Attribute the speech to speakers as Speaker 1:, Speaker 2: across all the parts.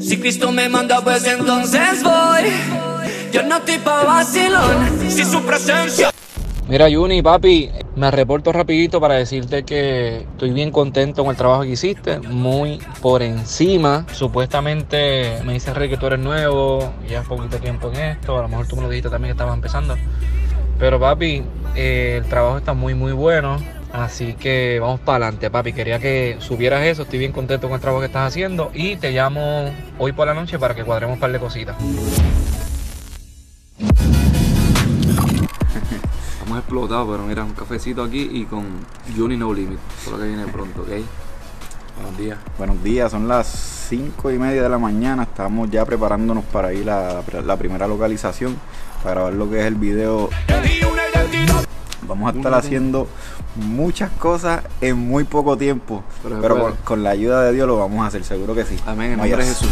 Speaker 1: Si Cristo me manda, pues entonces voy. Yo no estoy pa' vacilón. Si su presencia.
Speaker 2: Mira, Juni, papi, me reporto rapidito para decirte que estoy bien contento con el trabajo que hiciste, muy por encima. Supuestamente me dice Rey que tú eres nuevo, ya poquito tiempo en esto, a lo mejor tú me lo dijiste también que estabas empezando. Pero papi, eh, el trabajo está muy muy bueno, así que vamos para adelante, papi. Quería que subieras eso, estoy bien contento con el trabajo que estás haciendo y te llamo hoy por la noche para que cuadremos un par de cositas.
Speaker 3: Estamos explotados, pero mira, un cafecito aquí y con Juni No Limit, por lo que viene pronto, ¿ok? Buenos días.
Speaker 4: Buenos días, son las 5 y media de la mañana. Estamos ya preparándonos para ir a la primera localización para grabar lo que es el video. Vamos a estar haciendo muchas cosas en muy poco tiempo,
Speaker 3: Pero
Speaker 4: con, la ayuda de Dios lo vamos a hacer, seguro que sí.
Speaker 3: Amén, en nombre de. Jesús.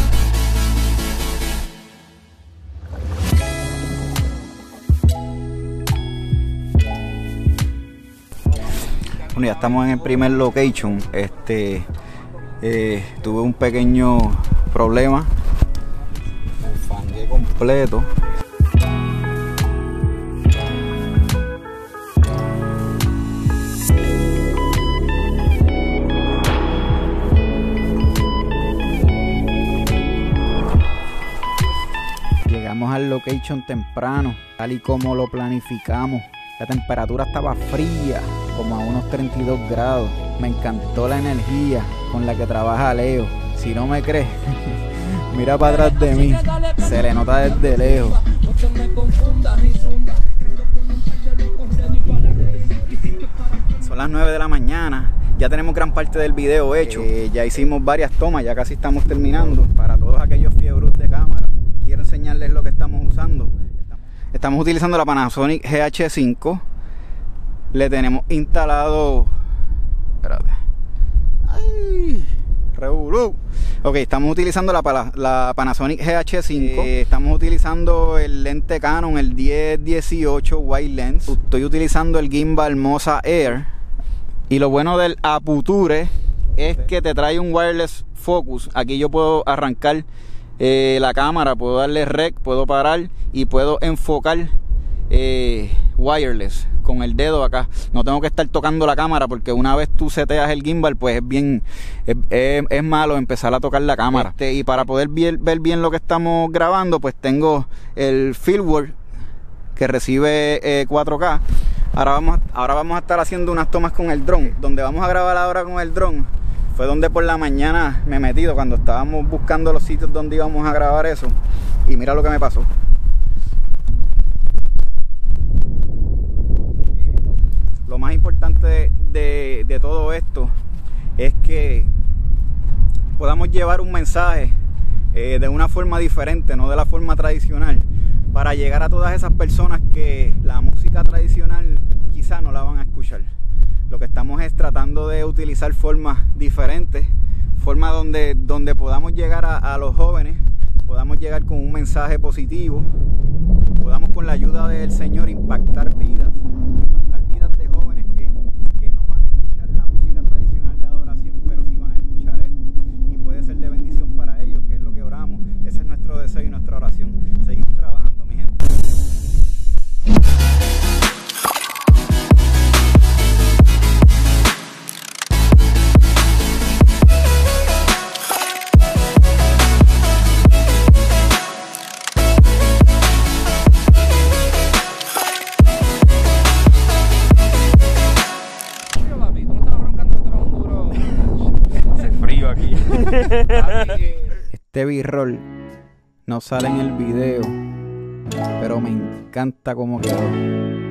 Speaker 4: Bueno, ya estamos en el primer location. Este, eh, tuve un pequeño problema. Me completo. Llegamos al location temprano, tal y como lo planificamos. La temperatura estaba fría, como a unos 32 grados. Me encantó la energía con la que trabaja Leo. Si no me crees, mira para atrás de mí. Se le nota desde lejos. Son las 9 de la mañana. Ya tenemos gran parte del video hecho. Eh, ya hicimos varias tomas, ya casi estamos terminando. Para todos aquellos fiebros de cámara, quiero enseñarles lo que usando. Estamos utilizando la Panasonic GH5. Le tenemos instalado. Espérate. ¡Ay! Revolú. Ok, estamos utilizando la, Panasonic GH5. Eh, estamos utilizando el lente Canon, el 1018 Wide Lens. Estoy utilizando el gimbal Moza Air. Y lo bueno del Aputure es que te trae un wireless focus. Aquí yo puedo arrancar eh, la cámara, puedo darle rec, puedo parar y puedo enfocar eh, wireless con el dedo acá. No tengo que estar tocando la cámara porque una vez tú seteas el gimbal, pues es bien, es, es- malo empezar a tocar la cámara. Este, y para poder ver, bien lo que estamos grabando, pues tengo el fieldwork que recibe eh, 4K. Ahora vamos, ahora vamos a estar haciendo unas tomas con el dron. Donde vamos a grabar ahora con el dron fue donde por la mañana me he metido cuando estábamos buscando los sitios donde íbamos a grabar eso. Y mira lo que me pasó. Lo más importante de, de- todo esto es que podamos llevar un mensaje eh, de una forma diferente, no de la forma tradicional, para llegar a todas esas personas que la música tradicional quizá no la van a escuchar. Lo que estamos es tratando de utilizar formas diferentes, formas donde, donde podamos llegar a, los jóvenes, podamos llegar con un mensaje positivo, podamos con la ayuda del Señor impactar impactar este b-roll no sale en el video, pero me encanta cómo quedó.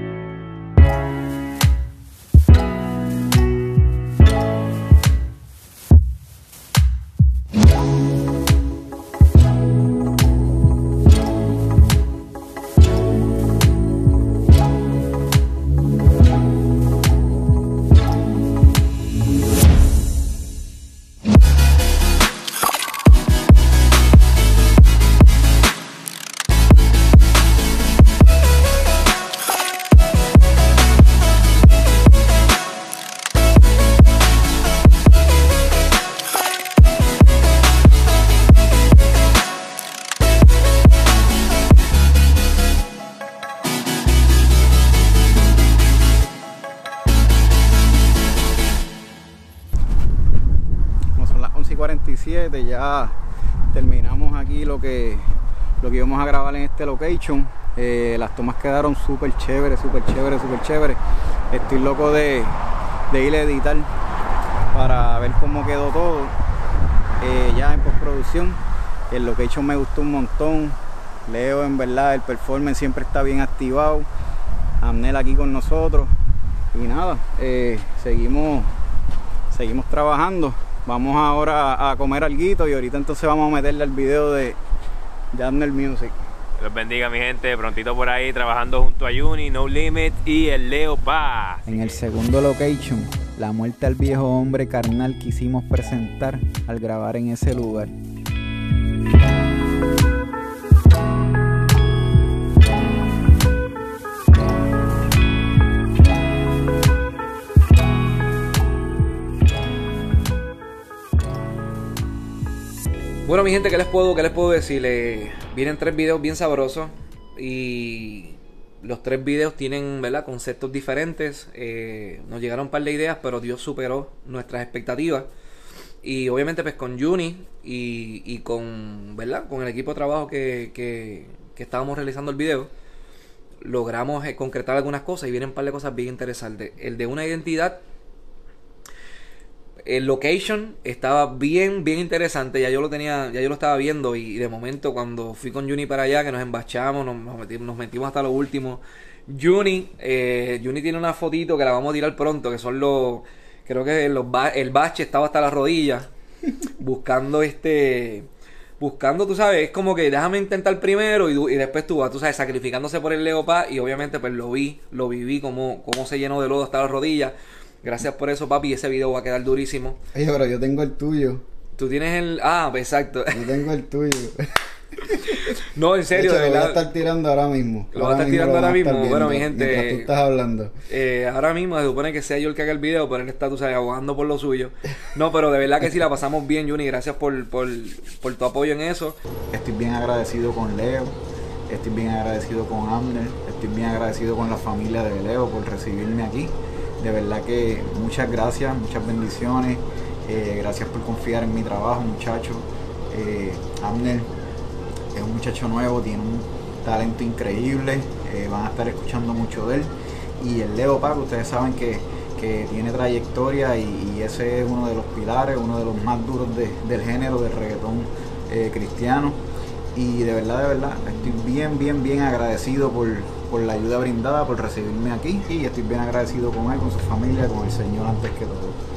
Speaker 4: ya terminamos aquí lo que lo que íbamos a grabar en este location. Eh, las tomas quedaron súper chéveres súper chéveres súper chéveres. Estoy loco de, de, ir a editar para ver cómo quedó todo eh, ya en postproducción. El location me gustó un montón. Leo en verdad el performance siempre está bien activado. Amnel aquí con nosotros. Y nada eh, seguimos seguimos trabajando. Vamos ahora a comer algo y ahorita entonces vamos a meterle al video de, Amnel Music.
Speaker 5: Los bendiga mi gente, prontito por ahí trabajando junto a Juni, No Limit y el Leo Paz.
Speaker 4: En el segundo location, la muerte al viejo hombre carnal quisimos presentar al grabar en ese lugar.
Speaker 2: Bueno, mi gente, ¿qué les puedo, qué les puedo decir? Eh, vienen tres videos bien sabrosos y los tres videos tienen, ¿verdad? Conceptos diferentes. Eh, nos llegaron un par de ideas, pero Dios superó nuestras expectativas. Y obviamente, pues con Juni y, y con, ¿verdad? Con el equipo de trabajo que, que, que estábamos realizando el video, logramos eh, concretar algunas cosas y vienen un par de cosas bien interesantes. El de una identidad el location estaba bien, bien interesante. Ya yo lo tenía, ya yo lo estaba viendo. Y de momento, cuando fui con Juni para allá, que nos embachamos, nos, nos, metimos, hasta lo último. Juni, eh, Juni tiene una fotito que la vamos a tirar pronto, que son los. Creo que los el bache estaba hasta las rodillas. buscando este. Buscando, tú sabes, es como que déjame intentar primero y, y después tú vas, tú sabes, sacrificándose por el Leopa. Y obviamente, pues lo vi, lo viví, como, como se llenó de lodo hasta las rodillas. Gracias por eso, papi. Ese video va a quedar durísimo.
Speaker 4: Oye, pero yo tengo el tuyo.
Speaker 2: Tú tienes el. Ah, exacto.
Speaker 4: Yo tengo el tuyo.
Speaker 2: no, en serio,
Speaker 4: de, hecho, Lo voy a estar tirando ahora mismo.
Speaker 2: Lo voy a estar tirando ahora mismo. Bueno, mi gente.
Speaker 4: tú estás hablando.
Speaker 2: Eh, ahora mismo se supone que sea yo el que haga el video, pero él está, tú sabes, abogando por lo suyo. No, pero de verdad que sí la pasamos bien, Juni. Gracias por, por, por tu apoyo en eso.
Speaker 4: Estoy bien agradecido con Leo. Estoy bien agradecido con Amner. Estoy bien agradecido con la familia de Leo por recibirme aquí. De verdad que muchas gracias, muchas bendiciones. Eh, gracias por confiar en mi trabajo, muchachos. Eh, Amner es un muchacho nuevo, tiene un talento increíble. Eh, van a estar escuchando mucho de él. Y el Leo Paco, ustedes saben que, que tiene trayectoria y, ese es uno de los pilares, uno de los más duros de, del género del reggaetón eh, cristiano. Y de verdad, de verdad, estoy bien, bien, bien agradecido por, por la ayuda brindada, por recibirme aquí y estoy bien agradecido con él, con su familia, con el Señor antes que todo.